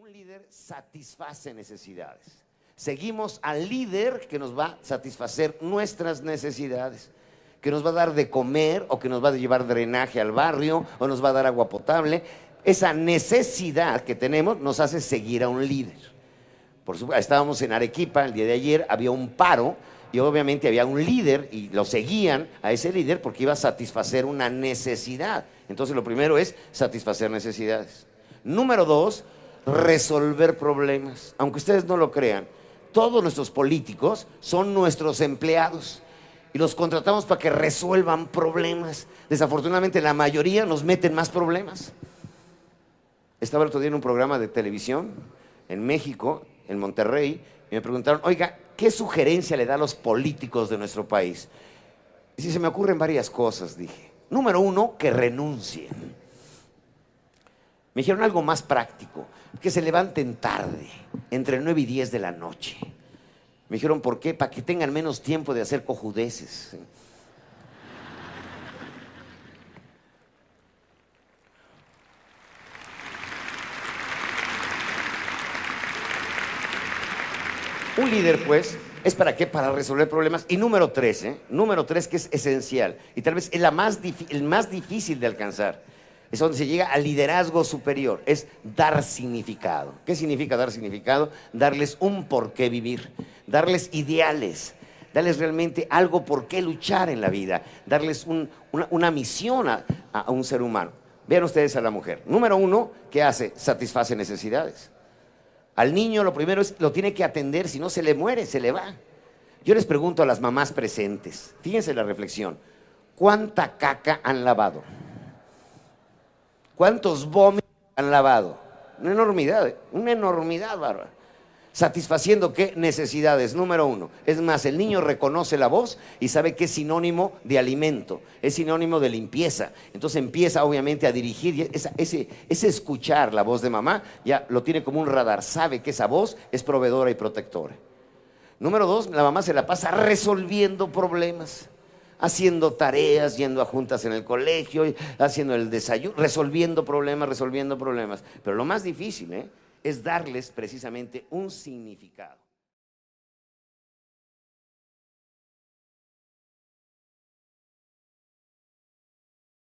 Un líder satisface necesidades. Seguimos al líder que nos va a satisfacer nuestras necesidades, que nos va a dar de comer o que nos va a llevar drenaje al barrio o nos va a dar agua potable. Esa necesidad que tenemos nos hace seguir a un líder. Estábamos en Arequipa el día de ayer, había un paro y obviamente había un líder y lo seguían a ese líder porque iba a satisfacer una necesidad. Entonces lo primero es satisfacer necesidades. Número dos, resolver problemas. Aunque ustedes no lo crean, todos nuestros políticos son nuestros empleados y los contratamos para que resuelvan problemas. Desafortunadamente la mayoría nos meten más problemas. Estaba el otro día en un programa de televisión en México, en Monterrey, y me preguntaron, oiga, ¿qué sugerencia le da a los políticos de nuestro país? Y si se me ocurren varias cosas, dije. Número uno, que renuncien. Me dijeron algo más práctico, que se levanten tarde, entre 9 y 10 de la noche. Me dijeron, ¿por qué? Para que tengan menos tiempo de hacer cojudeces. Un líder, pues, ¿es para qué? Para resolver problemas. Y número tres, ¿eh? Número tres, que es esencial y tal vez es la más el más difícil de alcanzar es donde se llega al liderazgo superior, es dar significado. ¿Qué significa dar significado? Darles un por qué vivir, darles ideales, darles realmente algo por qué luchar en la vida, darles una, misión a, un ser humano. Vean ustedes a la mujer. Número uno, ¿qué hace? Satisface necesidades. Al niño lo primero es, lo tiene que atender, si no se le muere, se le va. Yo les pregunto a las mamás presentes, fíjense la reflexión, ¿cuánta caca han lavado? ¿Cuántos vómitos han lavado? Una enormidad, una enormidad, bárbara. Satisfaciendo qué necesidades. Número uno. Es más, el niño reconoce la voz y sabe que es sinónimo de alimento, es sinónimo de limpieza. Entonces empieza obviamente a dirigir. ese, ese escuchar la voz de mamá ya lo tiene como un radar. Sabe que esa voz es proveedora y protectora. Número dos, la mamá se la pasa resolviendo problemas haciendo tareas, yendo a juntas en el colegio, haciendo el desayuno, resolviendo problemas, resolviendo problemas. Pero lo más difícil ¿eh? es darles precisamente un significado.